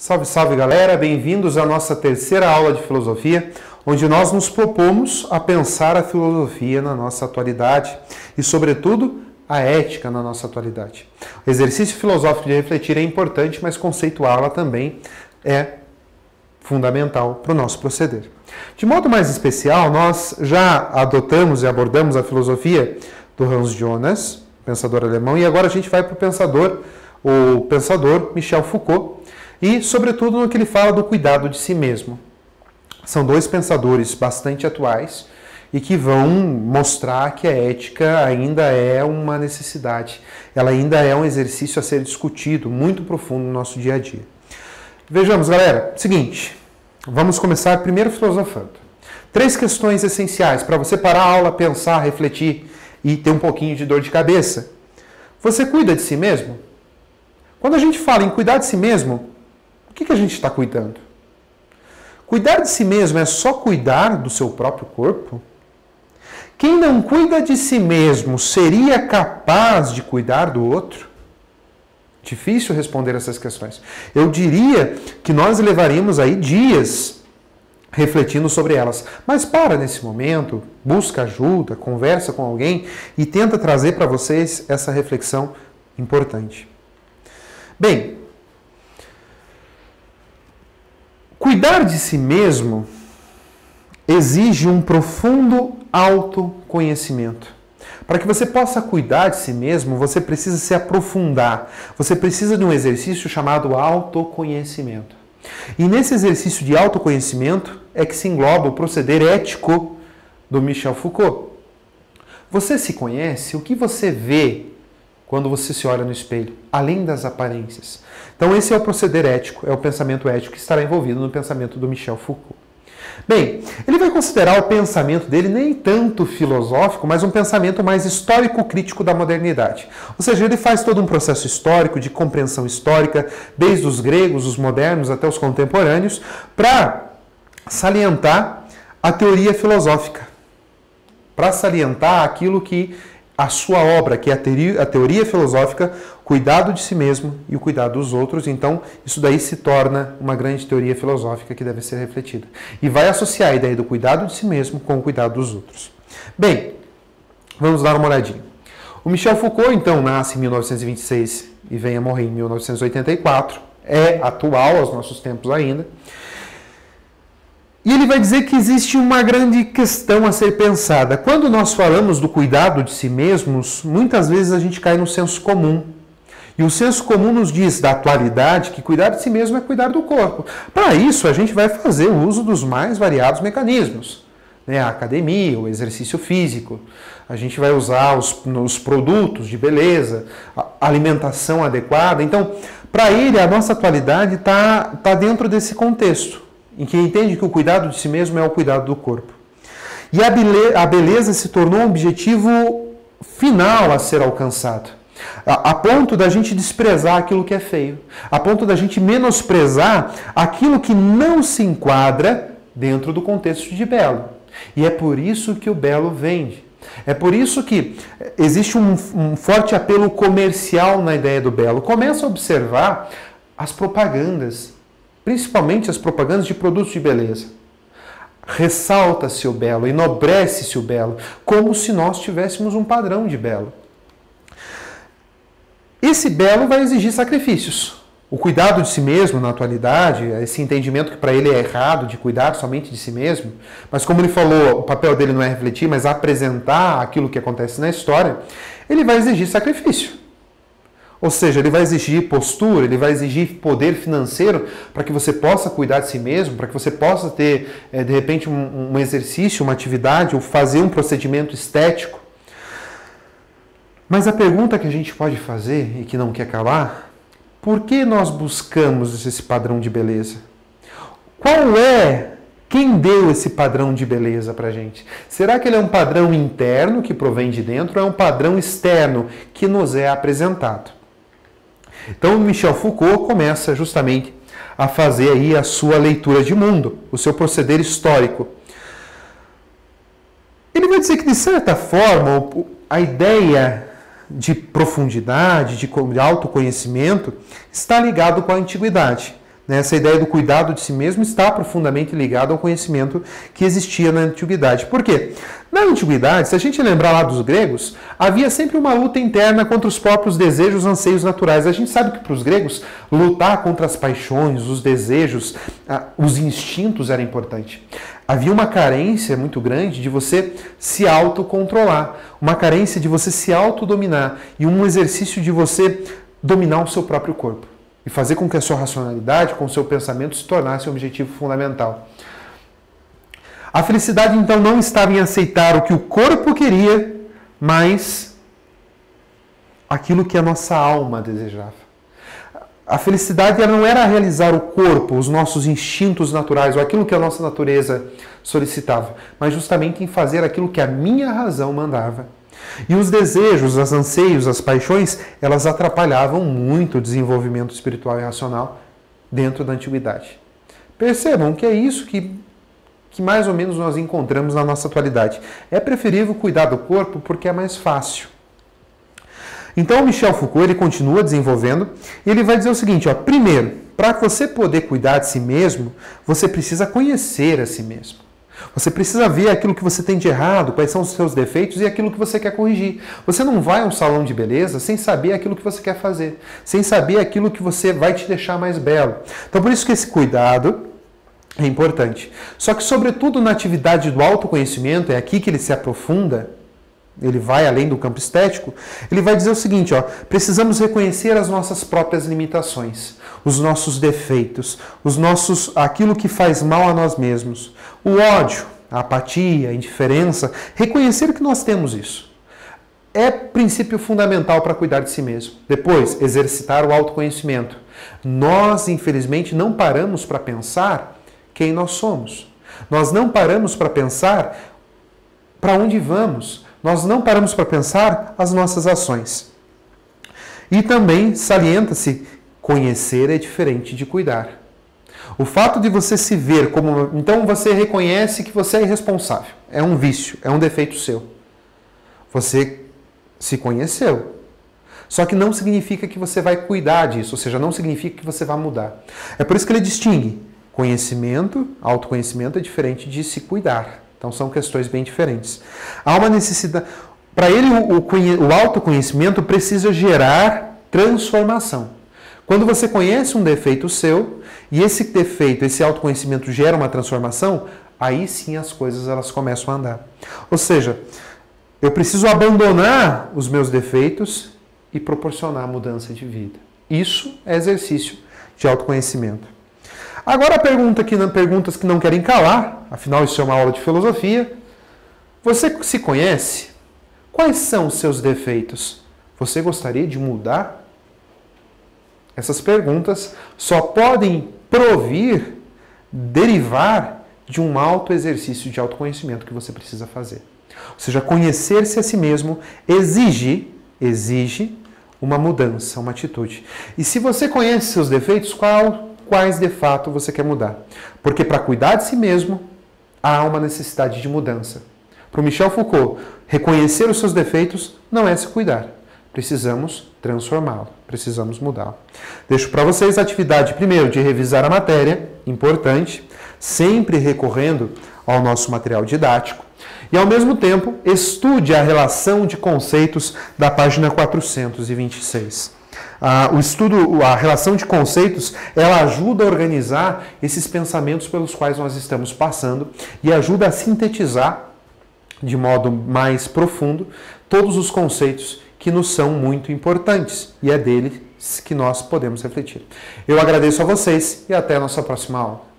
Salve, salve galera, bem-vindos à nossa terceira aula de filosofia, onde nós nos propomos a pensar a filosofia na nossa atualidade e, sobretudo, a ética na nossa atualidade. O exercício filosófico de refletir é importante, mas conceituá-la também é fundamental para o nosso proceder. De modo mais especial, nós já adotamos e abordamos a filosofia do Hans Jonas, pensador alemão, e agora a gente vai para o pensador, o pensador Michel Foucault, e, sobretudo, no que ele fala do cuidado de si mesmo. São dois pensadores bastante atuais e que vão mostrar que a ética ainda é uma necessidade, ela ainda é um exercício a ser discutido muito profundo no nosso dia a dia. Vejamos, galera, seguinte, vamos começar primeiro filosofando. Três questões essenciais para você parar a aula, pensar, refletir e ter um pouquinho de dor de cabeça. Você cuida de si mesmo? Quando a gente fala em cuidar de si mesmo, que, que a gente está cuidando? Cuidar de si mesmo é só cuidar do seu próprio corpo? Quem não cuida de si mesmo seria capaz de cuidar do outro? Difícil responder essas questões. Eu diria que nós levaríamos aí dias refletindo sobre elas. Mas para nesse momento, busca ajuda, conversa com alguém e tenta trazer para vocês essa reflexão importante. Bem, Cuidar de si mesmo exige um profundo autoconhecimento. Para que você possa cuidar de si mesmo, você precisa se aprofundar. Você precisa de um exercício chamado autoconhecimento. E nesse exercício de autoconhecimento é que se engloba o proceder ético do Michel Foucault. Você se conhece? O que você vê quando você se olha no espelho, além das aparências. Então, esse é o proceder ético, é o pensamento ético que estará envolvido no pensamento do Michel Foucault. Bem, ele vai considerar o pensamento dele nem tanto filosófico, mas um pensamento mais histórico-crítico da modernidade. Ou seja, ele faz todo um processo histórico, de compreensão histórica, desde os gregos, os modernos até os contemporâneos, para salientar a teoria filosófica, para salientar aquilo que a sua obra, que é a teoria, a teoria filosófica, cuidado de si mesmo e o cuidado dos outros. Então, isso daí se torna uma grande teoria filosófica que deve ser refletida. E vai associar a ideia do cuidado de si mesmo com o cuidado dos outros. Bem, vamos dar uma olhadinha. O Michel Foucault, então, nasce em 1926 e vem a morrer em 1984. É atual aos nossos tempos ainda. E ele vai dizer que existe uma grande questão a ser pensada. Quando nós falamos do cuidado de si mesmos, muitas vezes a gente cai no senso comum. E o senso comum nos diz, da atualidade, que cuidar de si mesmo é cuidar do corpo. Para isso, a gente vai fazer o uso dos mais variados mecanismos. Né? A academia, o exercício físico. A gente vai usar os, os produtos de beleza, alimentação adequada. Então, para ele, a nossa atualidade está tá dentro desse contexto em que entende que o cuidado de si mesmo é o cuidado do corpo. E a beleza, se tornou um objetivo final a ser alcançado. A, a ponto da gente desprezar aquilo que é feio, a ponto da gente menosprezar aquilo que não se enquadra dentro do contexto de belo. E é por isso que o belo vende. É por isso que existe um, um, forte apelo comercial na ideia do belo. Começa a observar as propagandas principalmente as propagandas de produtos de beleza. Ressalta-se o belo, enobrece-se o belo, como se nós tivéssemos um padrão de belo. Esse belo vai exigir sacrifícios. O cuidado de si mesmo na atualidade, esse entendimento que para ele é errado de cuidar somente de si mesmo, mas como ele falou, o papel dele não é refletir, mas apresentar aquilo que acontece na história, ele vai exigir sacrifício. Ou seja, ele vai exigir postura, ele vai exigir poder financeiro para que você possa cuidar de si mesmo, para que você possa ter, é, de repente, um, um exercício, uma atividade, ou fazer um procedimento estético. Mas a pergunta que a gente pode fazer e que não quer calar, por que nós buscamos esse padrão de beleza? Qual é quem deu esse padrão de beleza para gente? Será que ele é um padrão interno que provém de dentro ou é um padrão externo que nos é apresentado? Então, Michel Foucault começa justamente a fazer aí a sua leitura de mundo, o seu proceder histórico. Ele vai dizer que, de certa forma, a ideia de profundidade, de autoconhecimento, está ligado com a antiguidade. Né? Essa ideia do cuidado de si mesmo está profundamente ligada ao conhecimento que existia na antiguidade. Por quê? Na antiguidade, se a gente lembrar lá dos gregos, havia sempre uma luta interna contra os próprios desejos, anseios naturais. A gente sabe que para os gregos, lutar contra as paixões, os desejos, os instintos era importante. Havia uma carência muito grande de você se autocontrolar, uma carência de você se autodominar e um exercício de você dominar o seu próprio corpo e fazer com que a sua racionalidade, com o seu pensamento se tornasse um objetivo fundamental. A felicidade então não estava em aceitar o que o corpo queria, mas aquilo que a nossa alma desejava. A felicidade não era realizar o corpo, os nossos instintos naturais, ou aquilo que a nossa natureza solicitava, mas justamente em fazer aquilo que a minha razão mandava. E os desejos, os anseios, as paixões, elas atrapalhavam muito o desenvolvimento espiritual e racional dentro da antiguidade. Percebam que é isso que, que mais ou menos nós encontramos na nossa atualidade. É preferível cuidar do corpo porque é mais fácil. Então, Michel Foucault ele continua desenvolvendo e ele vai dizer o seguinte: ó, primeiro, para você poder cuidar de si mesmo, você precisa conhecer a si mesmo. Você precisa ver aquilo que você tem de errado, quais são os seus defeitos e aquilo que você quer corrigir. Você não vai a um salão de beleza sem saber aquilo que você quer fazer, sem saber aquilo que você vai te deixar mais belo. Então, por isso que esse cuidado é importante. Só que, sobretudo na atividade do autoconhecimento, é aqui que ele se aprofunda, ele vai além do campo estético, ele vai dizer o seguinte, ó, precisamos reconhecer as nossas próprias limitações, os nossos defeitos, os nossos aquilo que faz mal a nós mesmos. O ódio, a apatia, a indiferença, reconhecer que nós temos isso. É princípio fundamental para cuidar de si mesmo. Depois, exercitar o autoconhecimento. Nós, infelizmente, não paramos para pensar quem nós somos. Nós não paramos para pensar para onde vamos nós não paramos para pensar as nossas ações. E também salienta-se: conhecer é diferente de cuidar. O fato de você se ver como. Então você reconhece que você é irresponsável. É um vício, é um defeito seu. Você se conheceu. Só que não significa que você vai cuidar disso, ou seja, não significa que você vai mudar. É por isso que ele distingue conhecimento, autoconhecimento é diferente de se cuidar. Então são questões bem diferentes. Há uma necessidade. Para ele, o, o autoconhecimento precisa gerar transformação. Quando você conhece um defeito seu e esse defeito, esse autoconhecimento gera uma transformação, aí sim as coisas elas começam a andar. Ou seja, eu preciso abandonar os meus defeitos e proporcionar mudança de vida. Isso é exercício de autoconhecimento. Agora pergunta que não, perguntas que não querem calar, afinal isso é uma aula de filosofia. Você se conhece? Quais são os seus defeitos? Você gostaria de mudar? Essas perguntas só podem provir, derivar de um alto exercício de autoconhecimento que você precisa fazer. Ou seja, conhecer-se a si mesmo exige, exige uma mudança, uma atitude. E se você conhece seus defeitos, qual quais de fato você quer mudar. Porque para cuidar de si mesmo, há uma necessidade de mudança. Para Michel Foucault, reconhecer os seus defeitos não é se cuidar. Precisamos transformá-lo, precisamos mudá-lo. Deixo para vocês a atividade, primeiro, de revisar a matéria, importante, sempre recorrendo ao nosso material didático, e ao mesmo tempo, estude a relação de conceitos da página 426. Ah, o estudo, a relação de conceitos, ela ajuda a organizar esses pensamentos pelos quais nós estamos passando e ajuda a sintetizar de modo mais profundo todos os conceitos que nos são muito importantes e é deles que nós podemos refletir. Eu agradeço a vocês e até a nossa próxima aula.